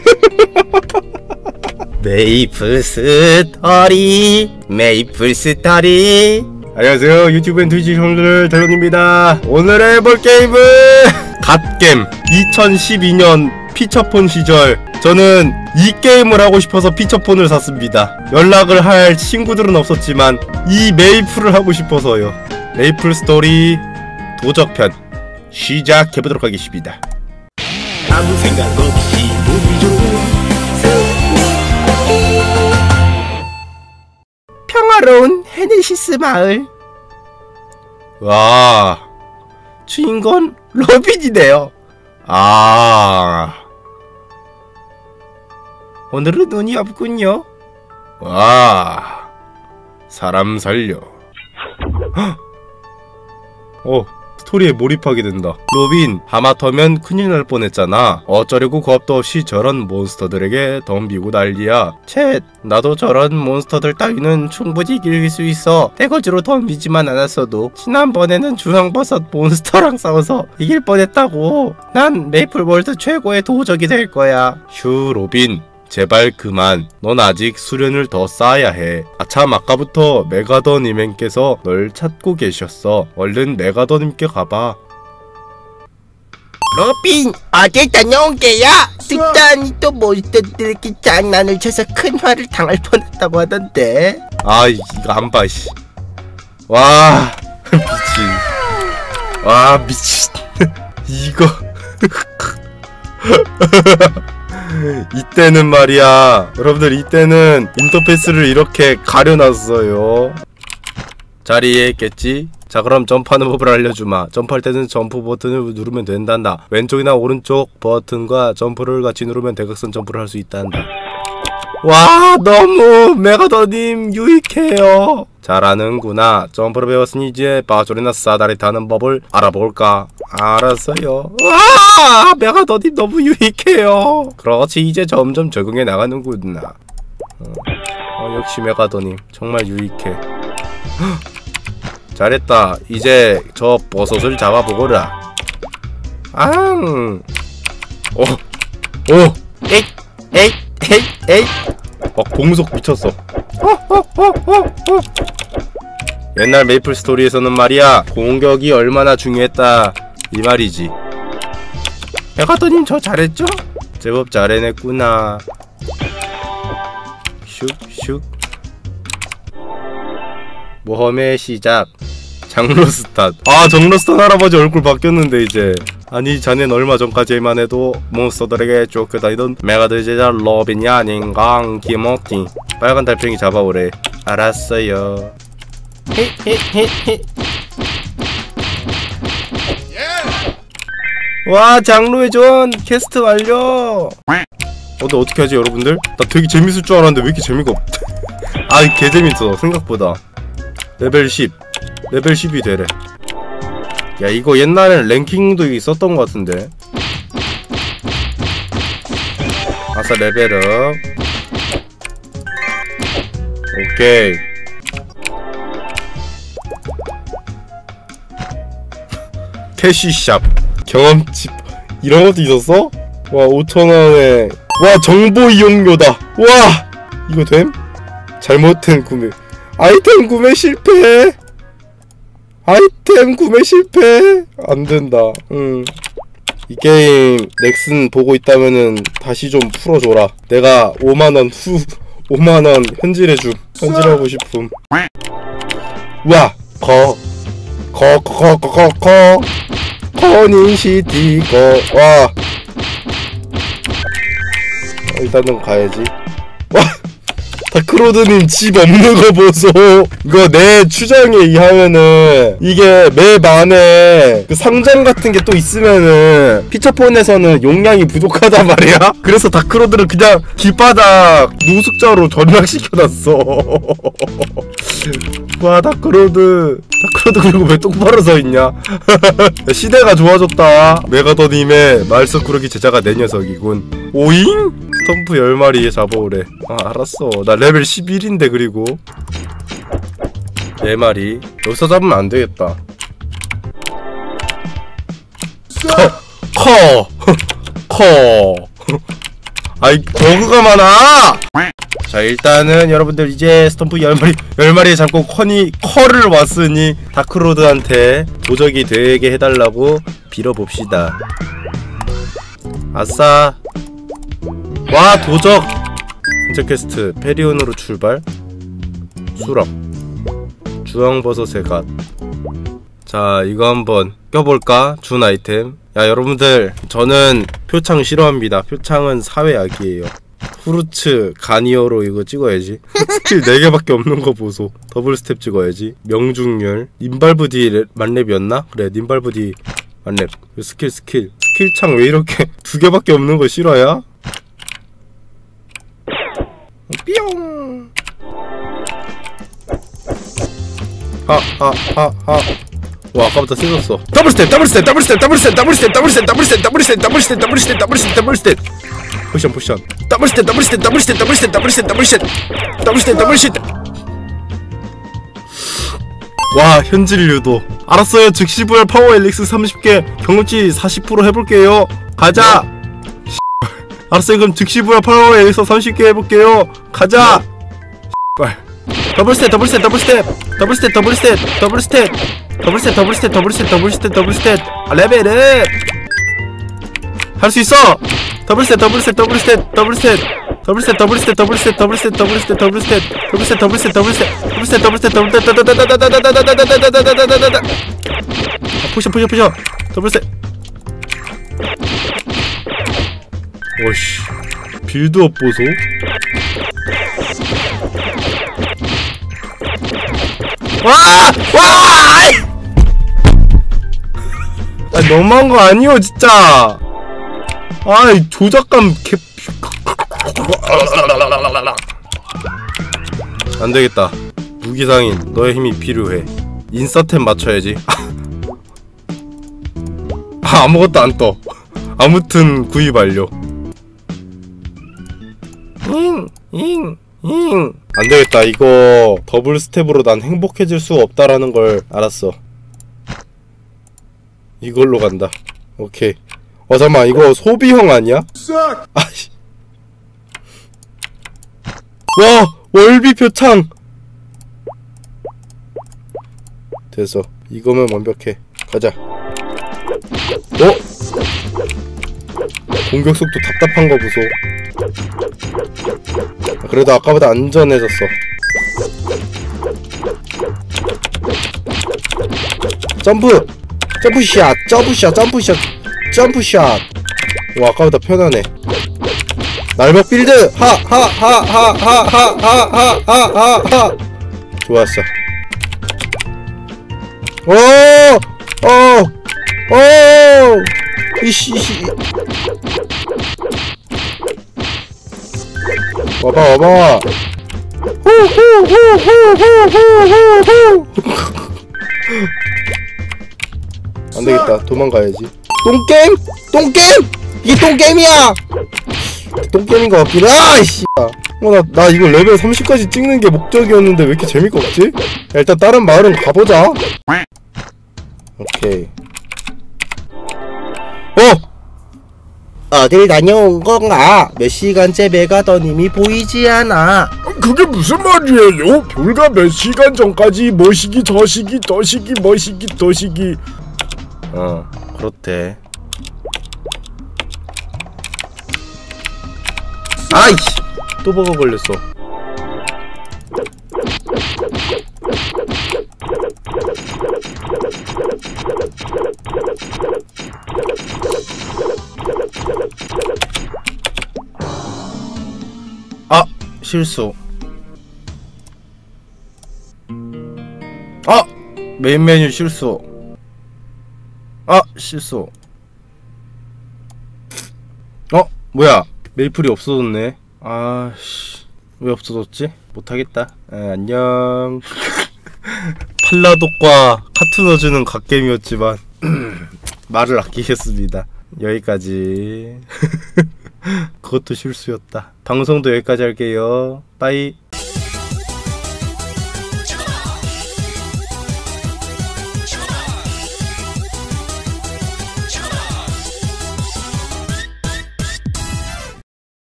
메이플 스토리 메이플 스토리. 안녕하세요. 유튜브 and 트위치 형들 대현입니다. 오늘 해볼 게임은 갓겜 2012년 피처폰 시절. 저는 이 게임을 하고 싶어서 피처폰을 샀습니다. 연락을 할 친구들은 없었지만 이 메이플을 하고 싶어서요. 메이플 스토리 도적편 시작해보도록 하겠습니다. 아무 생각 없이 평화로운 헤네시스 마을. 와 주인공 로빈이네요. 아. 오늘은 눈이 없군요. 와 사람 살려. 헉! 어 스토리에 몰입하게 된다. 로빈 하마터면 큰일 날 뻔했잖아. 어쩌려고 겁도 없이 저런 몬스터들에게 덤비고 난리야. 쳇 나도 저런 몬스터들 따위는 충분히 이길 수 있어. 떼거지로 덤비지만 않았어도 지난번에는 주황버섯 몬스터랑 싸워서 이길 뻔했다고. 난 메이플월드 최고의 도적이 될 거야. 휴 로빈 제발 그만. 넌 아직 수련을 더 쌓아야 해. 아참 아까부터 메가더님께서 널 찾고 계셨어. 얼른 메가더님께 가봐. 로빈 어딜 다녀온 게야? 듣자니 또 몬스터들끼리 장난을 쳐서 큰 화를 당할 뻔했다고 하던데 아 이거 안 봐. 씨. 와 미친. 와 미친. 이거. 이때는 말이야. 여러분들 이때는 인터페이스를 이렇게 가려놨어요. 자리에 있겠지? 자 그럼 점프하는 법을 알려주마. 점프할 때는 점프 버튼을 누르면 된단다. 왼쪽이나 오른쪽 버튼과 점프를 같이 누르면 대각선 점프를 할 수 있단다. 와 너무 메가더님 유익해요. 잘하는구나. 점프를 배웠으니 이제 바조리나 싸다리 타는 법을 알아볼까 알았어요 와 메가더님 너무 유익해요 그렇지 이제 점점 적응해 나가는구나 어, 어, 역시 메가더님 정말 유익해 헉, 잘했다 이제 저 버섯을 잡아보거라 앙 오, 오, 에잇, 에잇, 에잇, 에잇. 어, 공속 미쳤어. 어, 어. 옛날 메이플 스토리에서는 말이야, 공격이 얼마나 중요했다. 이 말이지. 메가더님 저 잘했죠? 제법 잘해냈구나. 슉, 슉. 모험의 시작. 장로스탄. 아, 장로스탄 할아버지 얼굴 바뀌었는데, 이제. 아니, 자넨 얼마 전까지만 해도 몬스터들에게 쫓겨다니던 메가더 제자 로빈이 아닌가, 기모티. 빨간 달팽이 잡아오래. 알았어요. 헤헤헤헤. 와, 장로의 존! 퀘스트 완료! 어, 근데 어떻게 하지, 여러분들? 나 되게 재밌을 줄 알았는데 왜 이렇게 재미가 없... 아, 개 재밌어, 생각보다. 레벨 10. 레벨 10이 되래. 야 이거 옛날엔 랭킹도 있었던 것 같은데 아싸 레벨업 오케이 cash shop 경험치 이런 것도 있었어? 와 5천원에. 와 정보 이용료다. 와 이거 됨? 잘못된 구매. 아이템 구매 실패. 아이템 구매 실패. 안된다. 음. 이 게임 넥슨 보고 있다면은 다시 좀 풀어줘라. 내가 5만원 후 5만원 현질해줌. 현질하고 싶음. 우와 거 거, 거, 거, 거, 거, 커닝시티, 거, 와. 어, 일단은 가야지. 와! 다크로드님 집 없는 거 보소. 이거 내 추정에 의하면은 이게 맵 안에 그 상점 같은 게 또 있으면은 피처폰에서는 용량이 부족하단 말이야. 그래서 다크로드를 그냥 길바닥 노숙자로 전락시켜놨어. 와 다크로드. 다크로드 그리고 왜 똑바로 서있냐? 시대가 좋아졌다. 메가더님의 말썽꾸러기 제자가 네 녀석이군. 오잉? 스톰프 10마리 잡아오래. 아 알았어. 나 레벨 11인데 그리고. 4마리. 여기서 잡으면 안되겠다. 커! 커! 커! 아이 버그가 많아! 자 일단은 여러분들 이제 스톰프 10마리 10마리 잡고 커니 커를 왔으니 다크로드한테 도적이 되게 해달라고 빌어봅시다. 아싸. 와 도적! 현재 퀘스트 페리온으로 출발. 수락. 주황버섯의 갓. 자 이거 한번 껴볼까? 준 아이템. 야 여러분들 저는 표창 싫어합니다. 표창은 사회악이에요. 후르츠 가니어로 이거 찍어야지. 스킬 4개밖에 없는 거 보소. 더블 스텝 찍어야지. 명중률 님블 바디 레- 만렙이었나? 그래 님블 바디 만렙. 스킬 스킬. 스킬창 왜 이렇게 두 개밖에 없는 거 싫어야? 뿅. 하하하하 와 아까부터 세졌어 더블 스텝 더블 스텝 더블 스텝 더블 스텝 더블 스텝 더블 스텝 더블 스텝 더블 스텝 더블 스텝 더블 스텝 더블 스텝 더블 스텝 포션 포션 더블 스텝 더블 스텝 더블 스텝 더블 스텝 더블 스텝 더블 스텝 더블 스텝 더블 스텝 와 현질 유도 알았어요 즉시 부활 파워 엘릭서 30개 경험치 40% 해볼게요 가자 알았어요 그럼 즉시 부활 파워 엘릭서 30개 해볼게요 가자 빨 더블 스텝 더블 스텝 더블 스텝 더블 스텝 더블 스텝 더블 스텝 더블 스텝 더블 스텝 더블 스텝 더블 스텝 더블 스텝 아, 레벨업 할수 있어 더블 스텝 더블 스텝 더블 스텝 더블 스텝 더블 스텝 더블 스텝 더블 스텝 더블 스텝 더블 스텝 더블 스텝 더블 스텝 더블 스텝 더블 스텝 더블 스텝 더블 스텝 더블 스텝 포션 포션 포션 더블 스텝 오씨 빌드업 보소 와! 와! 아, 너무한 거 아니오, 진짜! 아이, 조작감 개. 안 되겠다. 무기상인, 너의 힘이 필요해. 인서템 맞춰야지. 아, 아무것도 안 떠. 아무튼 구입 완료. 잉, 잉, 잉. 안 되겠다. 이거 더블 스텝으로 난 행복해질 수 없다라는 걸 알았어. 이걸로 간다. 오케이. 어 잠만 이거 소비형 아니야? 아씨. 와 월비 표 창. 됐어. 이거면 완벽해. 가자. 어? 공격 속도 답답한 거 보소. 아, 그래도 아까보다 안전해졌어. 점프! 점프샷! 점프샷! 점프샷! 점프샷! 와, 아까보다 편하네. 날먹 빌드! 하! 하! 하! 하! 하! 하! 하! 하! 하! 하! 좋았어. 오! 어! 어! 이씨, 이씨. 와봐 와봐 안되겠다 도망가야지 똥게임? 똥게임? 이게 똥게임이야 똥게임인 것 같긴 하 이씨 어 나 나 이거 레벨 30까지 찍는 게 목적이었는데 왜 이렇게 재미가 없지? 야, 일단 다른 마을은 가보자 오케이 어! 어딜 다녀온 건가? 몇 시간째 메가더님이 보이지 않아. 그게 무슨 말이에요? 불과 몇 시간 전까지 뭐시기 저시기 더시기 뭐시기 더시기 어, 그렇대. 아이씨! 또 버거 걸렸어. 실수. 아! 메인 메뉴 실수. 아! 실수. 어? 뭐야? 메이플이 없어졌네. 아씨. 왜 없어졌지? 못하겠다. 에, 안녕. 팔라독과 카투너즈는 갓겜이었지만 말을 아끼겠습니다. 여기까지 그것도 실수였다. 방송도 여기까지 할게요. 빠이